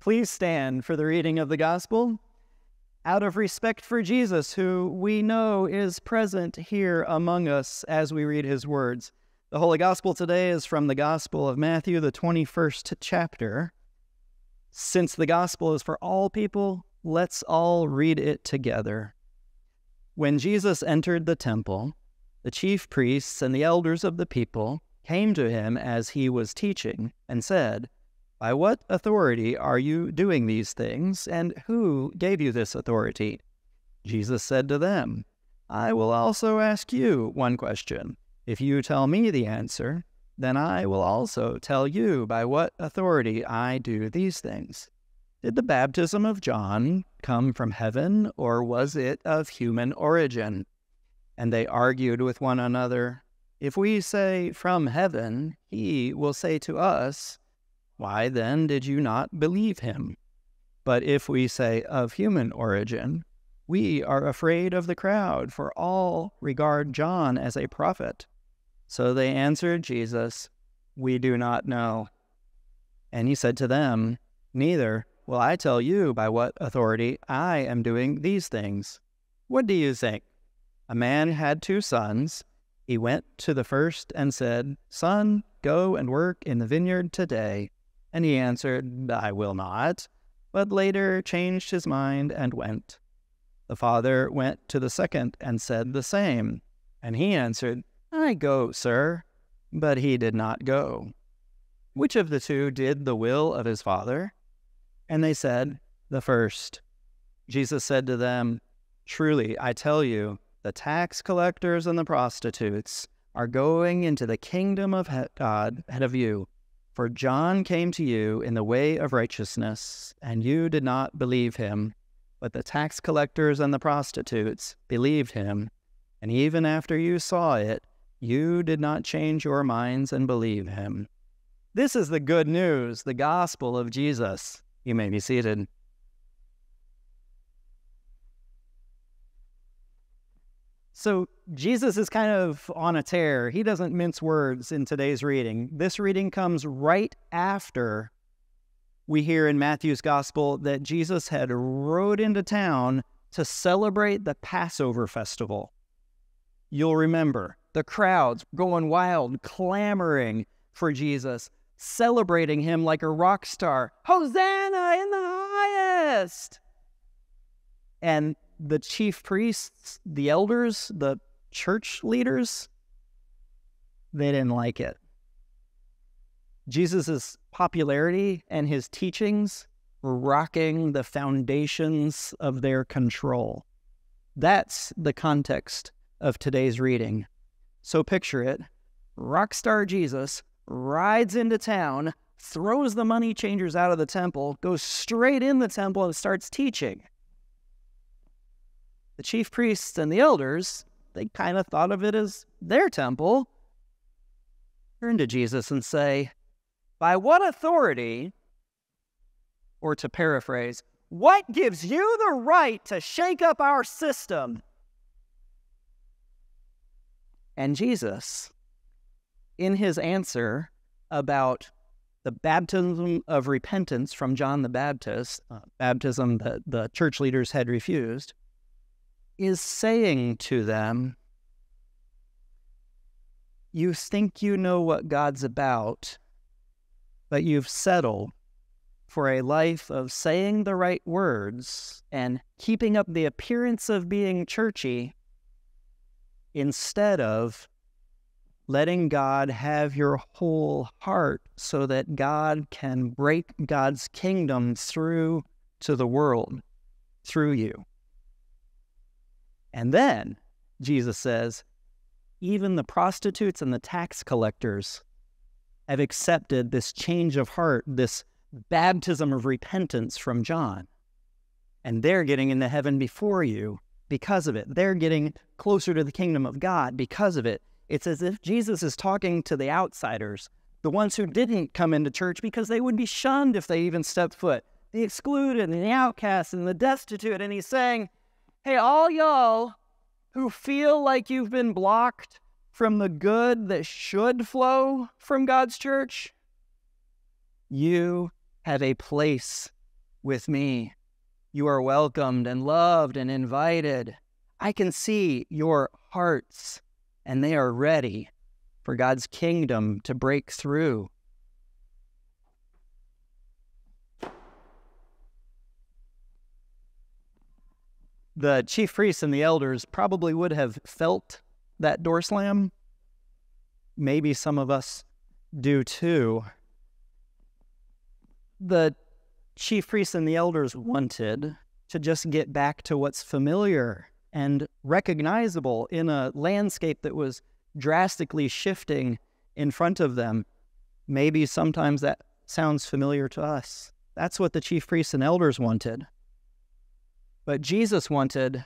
Please stand for the reading of the Gospel. Out of respect for Jesus, who we know is present here among us as we read his words, the Holy Gospel today is from the Gospel of Matthew, the 21st chapter. Since the Gospel is for all people, let's all read it together. When Jesus entered the temple, the chief priests and the elders of the people came to him as he was teaching and said, by what authority are you doing these things, and who gave you this authority? Jesus said to them, I will also ask you one question. If you tell me the answer, then I will also tell you by what authority I do these things. Did the baptism of John come from heaven, or was it of human origin? And they argued with one another, If we say from heaven, he will say to us, why then did you not believe him? But if we say of human origin, we are afraid of the crowd, for all regard John as a prophet. So they answered Jesus, We do not know. And he said to them, Neither will I tell you by what authority I am doing these things. What do you think? A man had two sons. He went to the first and said, Son, go and work in the vineyard today. And he answered, I will not, but later changed his mind and went. The father went to the second and said the same. And he answered, I go, sir. But he did not go. Which of the two did the will of his father? And they said, The first. Jesus said to them, Truly, I tell you, the tax collectors and the prostitutes are going into the kingdom of God ahead of you. For John came to you in the way of righteousness, and you did not believe him, but the tax collectors and the prostitutes believed him. And even after you saw it, you did not change your minds and believe him. This is the good news, the gospel of Jesus. You may be seated. So Jesus is kind of on a tear. He doesn't mince words in today's reading. This reading comes right after we hear in Matthew's gospel that Jesus had rode into town to celebrate the Passover festival. You'll remember the crowds going wild, clamoring for Jesus, celebrating him like a rock star. Hosanna in the highest! And the chief priests, the elders, the church leaders, they didn't like it. Jesus' popularity and his teachings were rocking the foundations of their control. That's the context of today's reading. So picture it rockstar Jesus rides into town, throws the money changers out of the temple, goes straight in the temple, and starts teaching the chief priests and the elders, they kind of thought of it as their temple, turn to Jesus and say, By what authority, or to paraphrase, what gives you the right to shake up our system? And Jesus, in his answer about the baptism of repentance from John the Baptist, uh, baptism that the church leaders had refused, is saying to them, You think you know what God's about, but you've settled for a life of saying the right words and keeping up the appearance of being churchy instead of letting God have your whole heart so that God can break God's kingdom through to the world through you. And then Jesus says, even the prostitutes and the tax collectors have accepted this change of heart, this baptism of repentance from John. And they're getting into heaven before you because of it. They're getting closer to the kingdom of God because of it. It's as if Jesus is talking to the outsiders, the ones who didn't come into church because they would be shunned if they even stepped foot, the excluded and the outcast and the destitute. And he's saying, Hey, all y'all who feel like you've been blocked from the good that should flow from God's church, you have a place with me. You are welcomed and loved and invited. I can see your hearts, and they are ready for God's kingdom to break through. The chief priests and the elders probably would have felt that door slam. Maybe some of us do too. The chief priests and the elders wanted to just get back to what's familiar and recognizable in a landscape that was drastically shifting in front of them. Maybe sometimes that sounds familiar to us. That's what the chief priests and elders wanted. But Jesus wanted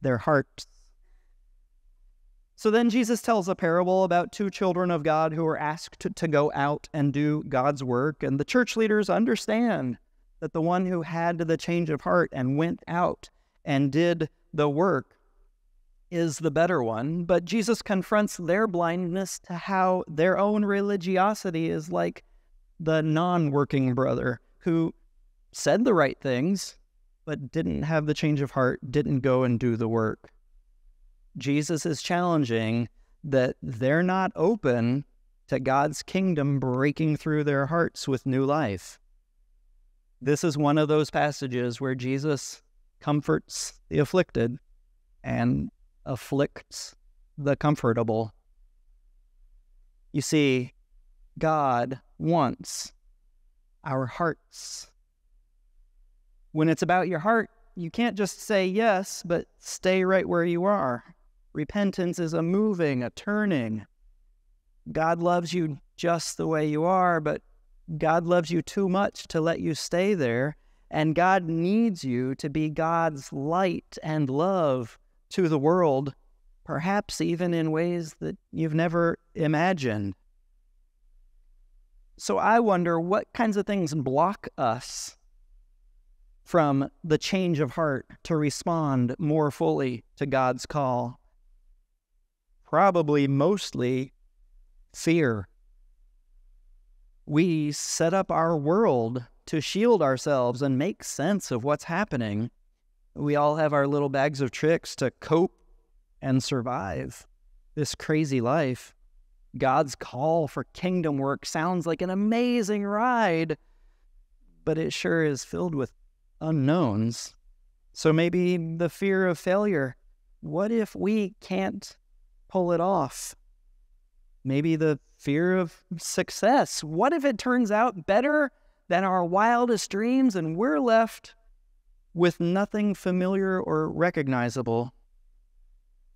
their hearts. So then Jesus tells a parable about two children of God who are asked to, go out and do God's work. And the church leaders understand that the one who had the change of heart and went out and did the work is the better one, but Jesus confronts their blindness to how their own religiosity is like the non working brother who said the right things, but didn't have the change of heart, didn't go and do the work. Jesus is challenging that they're not open to God's kingdom breaking through their hearts with new life. This is one of those passages where Jesus comforts the afflicted and afflicts the comfortable. You see, God wants our hearts. When it's about your heart, you can't just say yes, but stay right where you are. Repentance is a moving, a turning. God loves you just the way you are, but God loves you too much to let you stay there. And God needs you to be God's light and love to the world, perhaps even in ways that you've never imagined. So I wonder what kinds of things block us from the change of heart to respond more fully to God's call. Probably mostly fear. We set up our world to shield ourselves and make sense of what's happening we all have our little bags of tricks to cope and survive this crazy life. God's call for kingdom work sounds like an amazing ride, but it sure is filled with unknowns. So maybe the fear of failure. What if we can't pull it off? Maybe the fear of success. What if it turns out better than our wildest dreams and we're left with nothing familiar or recognizable.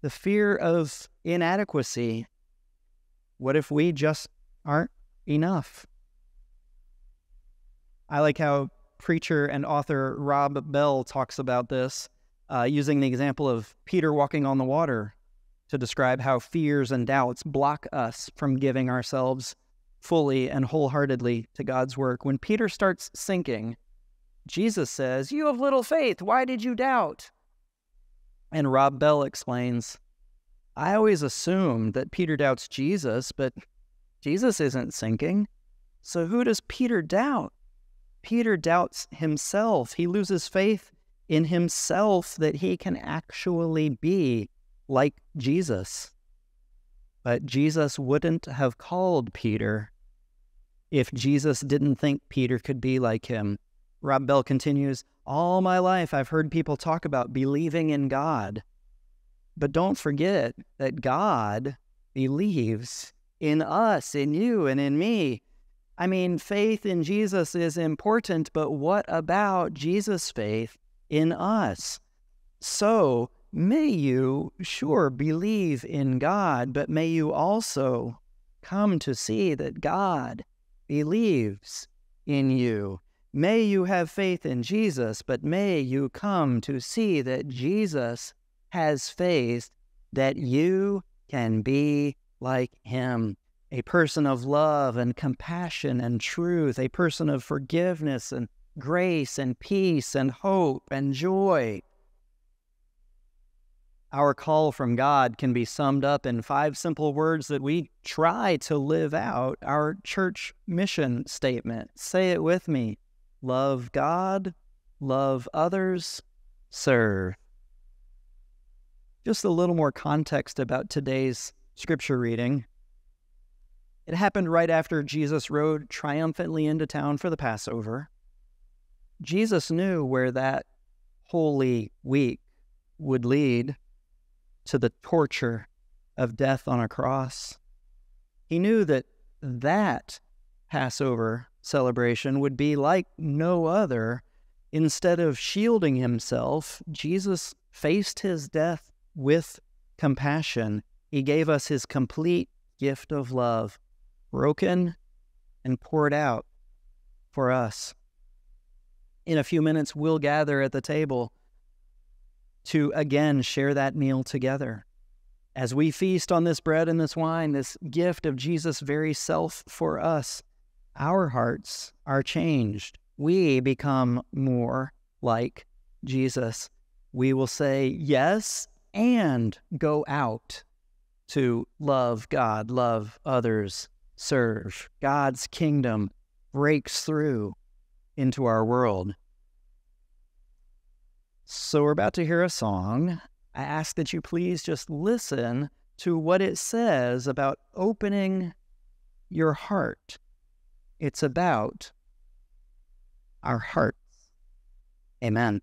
The fear of inadequacy. What if we just aren't enough? I like how preacher and author Rob Bell talks about this, uh, using the example of Peter walking on the water to describe how fears and doubts block us from giving ourselves fully and wholeheartedly to God's work. When Peter starts sinking, Jesus says, You have little faith. Why did you doubt? And Rob Bell explains, I always assumed that Peter doubts Jesus, but Jesus isn't sinking. So who does Peter doubt? Peter doubts himself. He loses faith in himself that he can actually be like Jesus. But Jesus wouldn't have called Peter if Jesus didn't think Peter could be like him. Rob Bell continues All my life, I've heard people talk about believing in God. But don't forget that God believes in us, in you, and in me. I mean, faith in Jesus is important, but what about Jesus' faith in us? So, may you, sure, believe in God, but may you also come to see that God believes in you. May you have faith in Jesus, but may you come to see that Jesus has faith that you can be like him, a person of love and compassion and truth, a person of forgiveness and grace and peace and hope and joy. Our call from God can be summed up in five simple words that we try to live out our church mission statement. Say it with me love God, love others, serve. Just a little more context about today's scripture reading. It happened right after Jesus rode triumphantly into town for the Passover. Jesus knew where that holy week would lead to the torture of death on a cross. He knew that that Passover celebration would be like no other. Instead of shielding himself, Jesus faced his death with compassion. He gave us his complete gift of love, broken and poured out for us. In a few minutes, we'll gather at the table to again share that meal together. As we feast on this bread and this wine, this gift of Jesus' very self for us, our hearts are changed. We become more like Jesus. We will say yes and go out to love God, love others, serve. God's kingdom breaks through into our world. So, we're about to hear a song. I ask that you please just listen to what it says about opening your heart. It's about our hearts. Amen.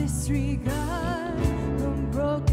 disregard the broken.